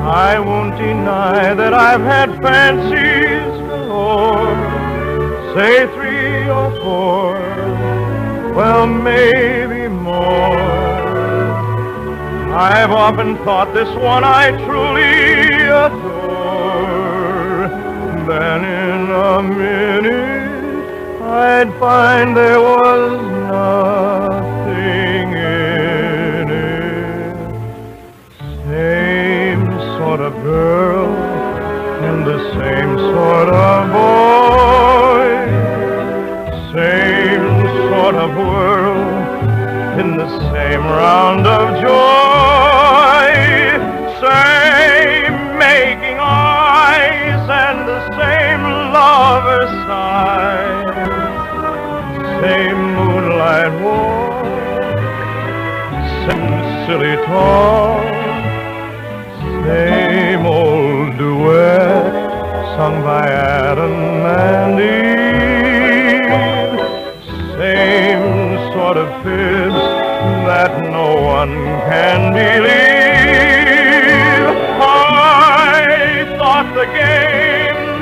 I won't deny that I've had fancies galore. Say three or four, well, maybe more. I've often thought this one I truly adore. Then in a minute, I'd find there was nothing and the same sort of boy. Same sort of world in the same round of joy. Same making eyes and the same lover sigh. Same moonlight walk, same silly talk, same sung by Adam and Eve. Same sort of fibs that no one can believe. I thought the game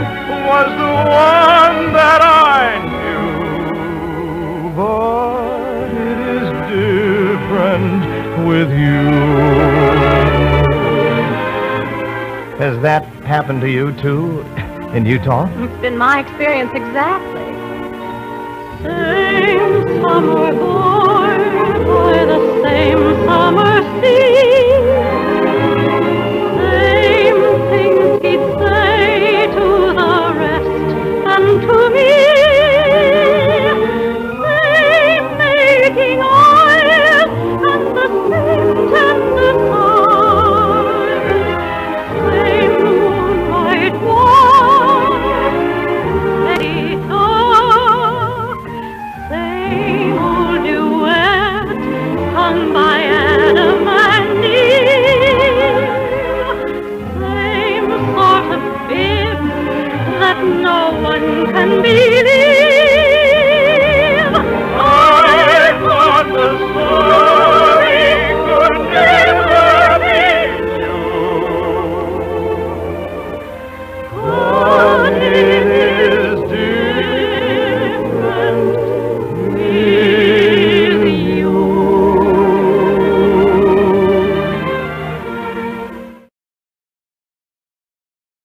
was the one that I knew, but it is different with you. Has that happened to you too In Utah? It's been my experience exactly. Same summer boy, by the same summer sea. Same things he'd say to the rest and to me. no one can believe.